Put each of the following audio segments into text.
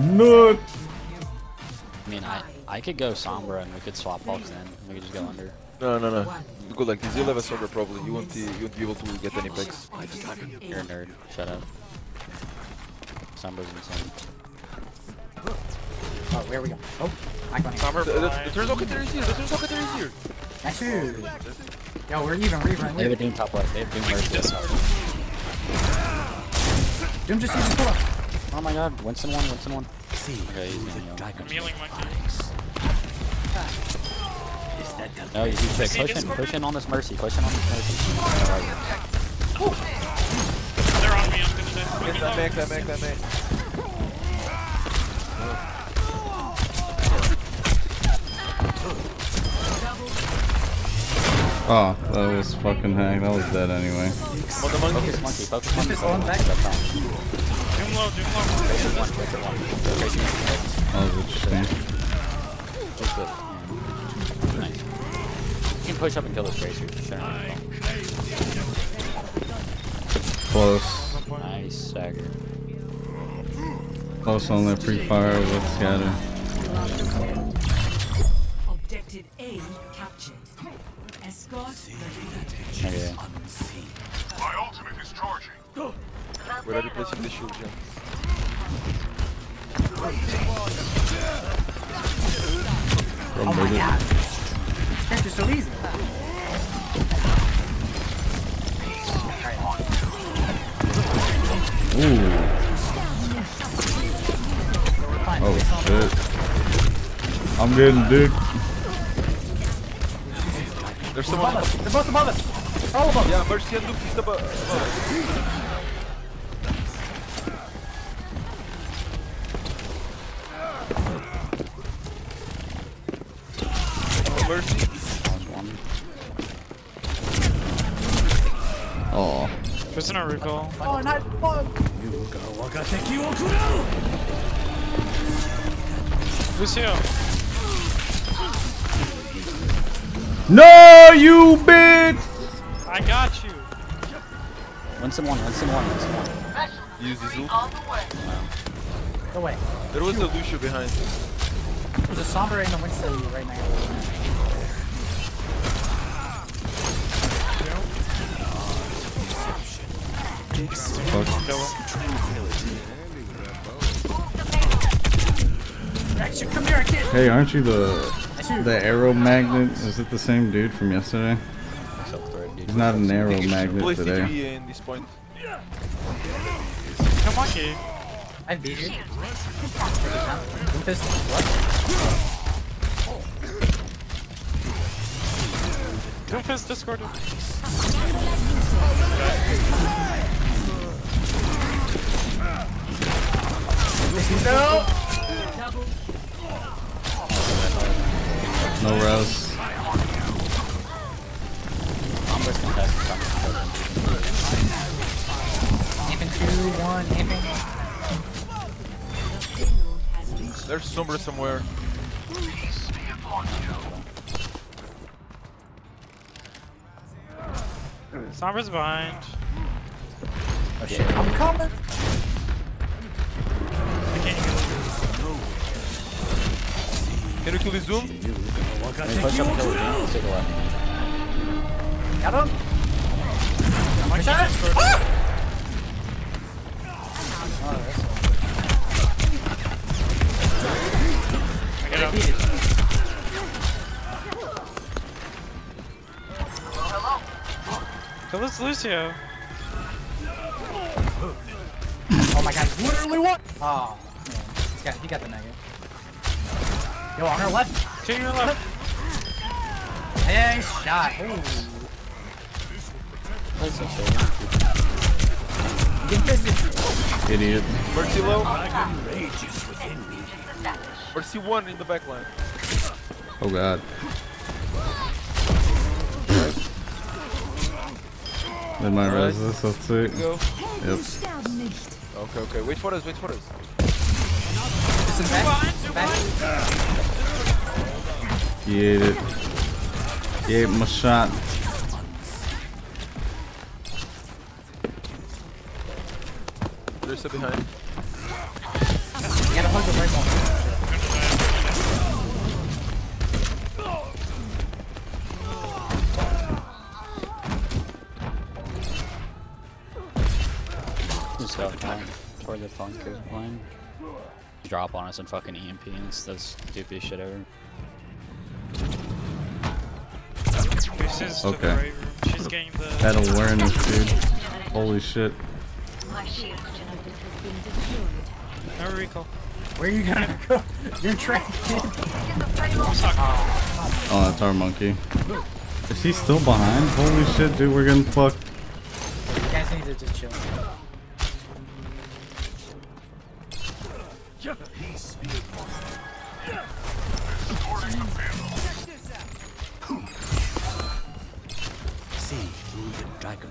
No. I mean, I I could go Sombra and we could swap Hulks in. We could just go under. No, no, no. You go like this. You'll have a Sombra probably. You won't, be, you won't be able to get any picks. You're a nerd. Shut up. Sombra's insane. Oh, where we go? Oh, I got Summer The, the, the blind. Turtle Cutter is here. The Turtle Cutter is here. That's you. Yo, we're even, we're even. They have a We're Doom top left. They have Doom Like, he mercy. just- Doom just used pull up. Oh my god, Winston one, Winston one. See, Okay, he's gonna heal. I'm healing monkey. No, he's he's Is he push in, Discorded? push in on this mercy, push in on this mercy. Alright. They're on me, I'm gonna die. Get that mech, that mech, that mech. Oh, that was fucking hacked. That was dead anyway. Come on, the monkey. Focus monkey, focus monkey. Just on back. That's fine. Doom low, doom low. Tracer one, Tracer one. Tracer one. That interesting. That's good. Nice. You can push up and kill this Tracer. Close. Nice stagger. Close on that pre-fire with scatter. Objective A captured. Escort ready. Okay. We're already placing the shield, yeah. Oh my god. That's just so easy. Ooh. Oh shit. I'm getting dick. There's Above someone. us. They're both above us. All of them. Yeah, Mercy and Luke is above. Oh. There's no recall. Oh, not one. Lucio. No, you bitch! I got you. Winston one, Winston one, Winston one. Use his ult. Go away. There was a Lucio behind. There's a Sombra and the Winston right now. Kid. Hey, aren't you the the arrow magnet? Is it the same dude from yesterday? He's not an arrow magnet today. Come monkey. I? Doomfist discorded. Two, one, amping. There's Sombra somewhere. Sombra's behind. Oh shit, I'm coming. When you push up and kill left. Got him. I Lucio. Oh my god, he literally won! Oh, man. He's got, he got the nugget. Yo, on our left. To your left. Hey, shot. Ooh. That's so chill. Getting fisted. Idiot. Mercy low. Mercy one in the back line. Oh god. They might res this, let's see. Go. Yep. Okay, okay. Wait for us, wait for us. Listen back. Back. He ate it. He ate my shot. There's a behind. gotta hug the right one. Just go down toward the bunker line. Drop on us and fucking EMP and it's the stupidest shit ever. This is to Okay. the right room. She's getting the. That awareness, dude. Holy shit. My shield generator has been. No recall. Where are you gonna go? You're trapped. Oh, that's our monkey. Is he still behind? Holy shit, dude, we're getting fucked. You guys need to just chill.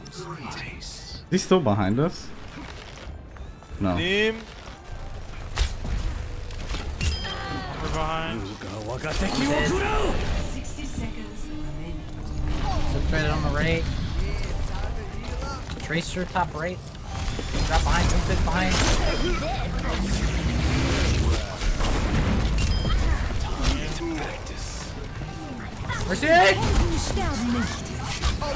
Is he still behind us? No. Team. We're behind. 60 seconds remaining. So on the right. Tracer top right. Drop behind, Doomfist behind. Where's it?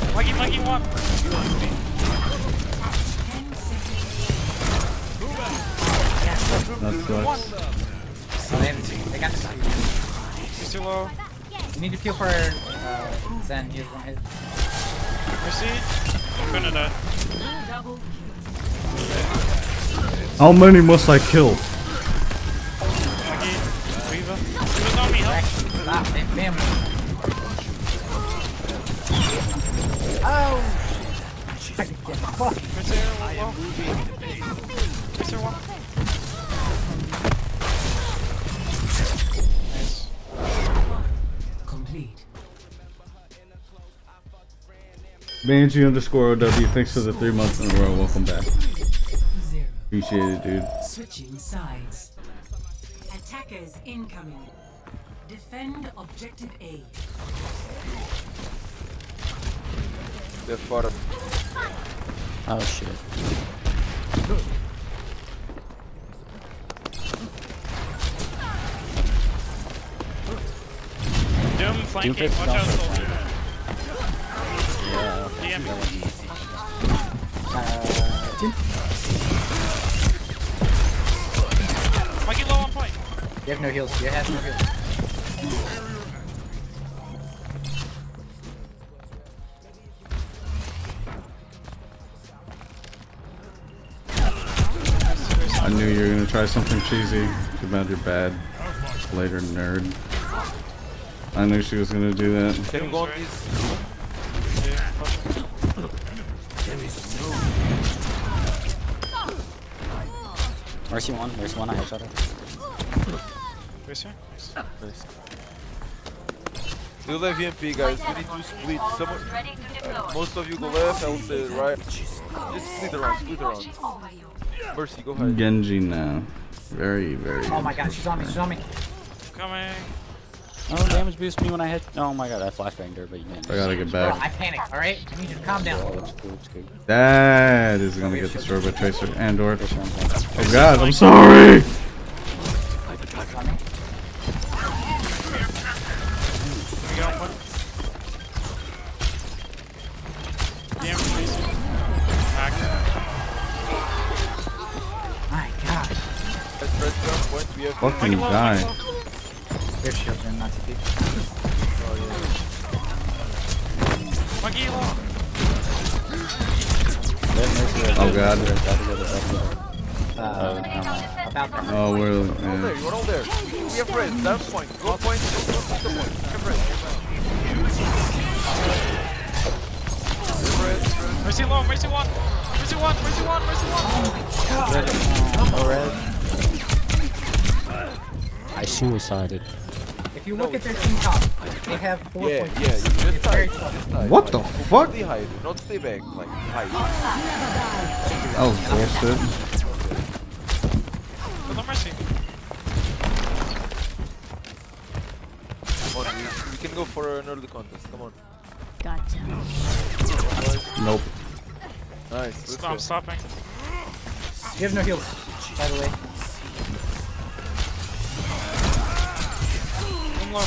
that TV. Monkey, monkey, one. 10 seconds. That sucks. Oh, they, have, they got the He's too low. You need to peel for uh, Zen. He has one hit. Mercy. I'm gonna die. Double How many must I kill? Monkey. Weaver. He was on me, help. Shit. Fuck. Mercy, low. Mercy, one. Nice. complete. Banshee underscore OW, thanks for the three months in a row. Welcome back. Appreciate it, dude. Switching sides. Attackers incoming. Defend objective A. They're far. Oh shit. Doom flanking. Doomfist Watch out, soldier. Yeah. DM. Uh, two. Monkey low on point. You have no heals. You have no heals. I knew you were gonna try something cheesy. Too bad you're bad. Later, nerd. I knew she was gonna do that. Can you go on these? Mercy one, Mercy one, I headshot her. Mercy. Nice. Nice. We'll have EMP guys, we need to split. Someone, uh, most of you go left, I will say right. Just split around, split around. Mercy, go ahead. Genji now. Very, very. Oh my god, she's on me. She's on me. Coming. Oh, damage boost me when I hit. Oh my god, I flashbanged her, but you didn't. I gotta get Bro, back. I panicked. All right, I need you to calm down. Oh, that's cool, that's cool. That is gonna get destroyed by Tracer and or. Tracer on point. Oh god, I'm sorry! Fucking Monkey low, die. monkey low. Their shields are not TP. Monkey low. There's Mercy right Oh god. Gotta get it, gotta get it. Uh, Oh, never mind. about that. Oh, we're. All there, Yeah. you're all there. We have friends, down point. Go point, go go to the point. We have friends. We have friends. Mercy low. Mercy one. Mercy one. Mercy one. Mercy one. Oh, red. I suicided. If you look at their team top, they have four Yeah, points. yeah, you just It's very hide, just hide. What the fuck? completely hide, not stay back, like hide. That was bullshit. With no mercy. Come on, we, we can go for an early contest. Come on. Gotcha. Nope. Nice. Let's Stop stopping. You have no heals, by the way. Low.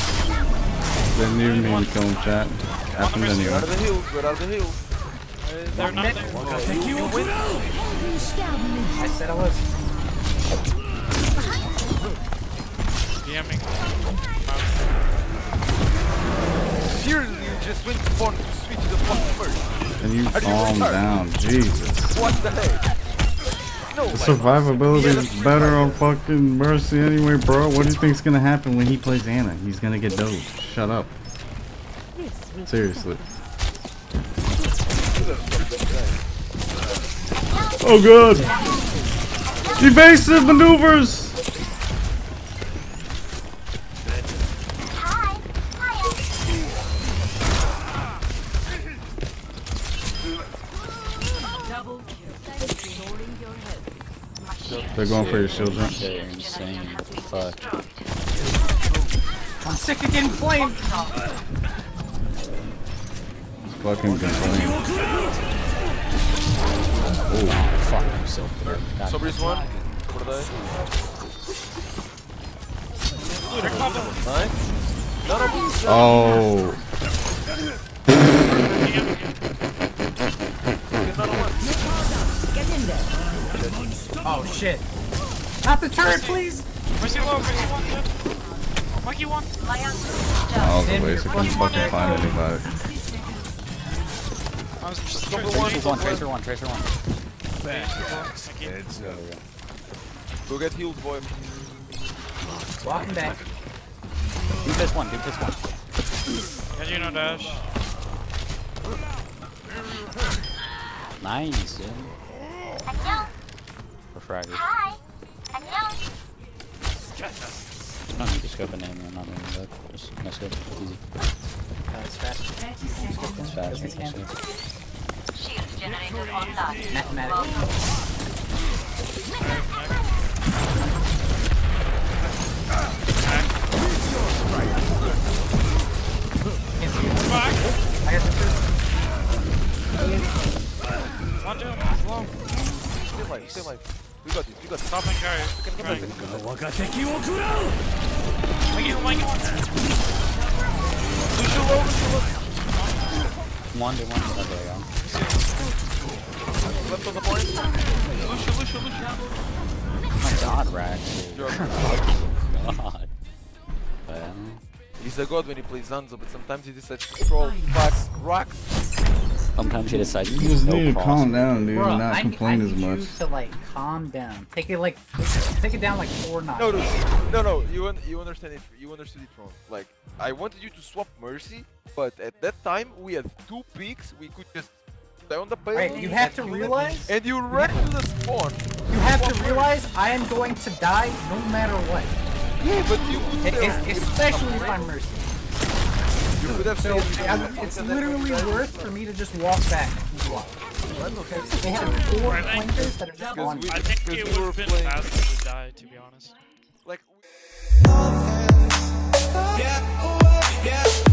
Didn't even mean to kill him, chat. Happened Where are anyway. the hills? Where are the hills? Uh, they're not there. Okay, you, you win. I said I was. DMing. Seriously, you just went to spawn to switch the fucking first. Can you calm down? Jesus. What the heck? The survivability is better on fucking Mercy anyway, bro. What do you think's gonna happen when he plays Ana? He's gonna get dozed. Shut up. Seriously. Oh god! Evasive maneuvers! They're going for your shield jump. They're insane. Fuck. I'm sick of getting flamed. Fucking complaining. Oh, fuck. I'm so dead. God. Somebody's one. Over there. Nice. No, no, please, no. Oh, Get another one. Oh shit. Not the turret, please. Mercy low, mercy one, good. Monkey one. that was a waste. I couldn't fucking find anybody. I was just Number one. Tracer one, tracer one, tracer one. Thank you. There go. Go get healed, boy. Walking back. Do this one, do this one. Yeah, you know dash. Nice, dude. For fragger. No need to scope a name or not name, but just no scope. Easy. It's fast. 30 seconds. It's fast. Yes, no we can. scope. Mathematics. Can't see it. Back. I got the turret. One two. It's low. Alive, stay alive. We got this, we got this. Stopping guy. We can come back. Monkey one, monkey one. Lucio low, Lucio low. One, do one. Oh, there we go. Left on the point. Lucio, Lucio, Lucio. Oh my god, Rax. God. Well, He's a god when he plays Zanzo, but sometimes he decides to troll, fuck, rock. Sometimes you decide You just no need to cross. calm down, dude, Bro, and not I, complain I as much. you to like calm down. Take it like, take it down like four notches. No, no, no, no. You un you understand it. You understood it wrong. Like I wanted you to swap Mercy, but at that time we had two peaks. We could just stay on the payload. Right, you have to and kill it, realize- And you ran to the spawn. You have to realize I am going to die no matter what. Yeah, but you could have. e- especially if I'm mercy. You could have so it's literally worth for me to just walk back. They have four I think, pointers that are just gone. I think it would have been faster to die, to be honest. Like. Oh, yeah, yeah.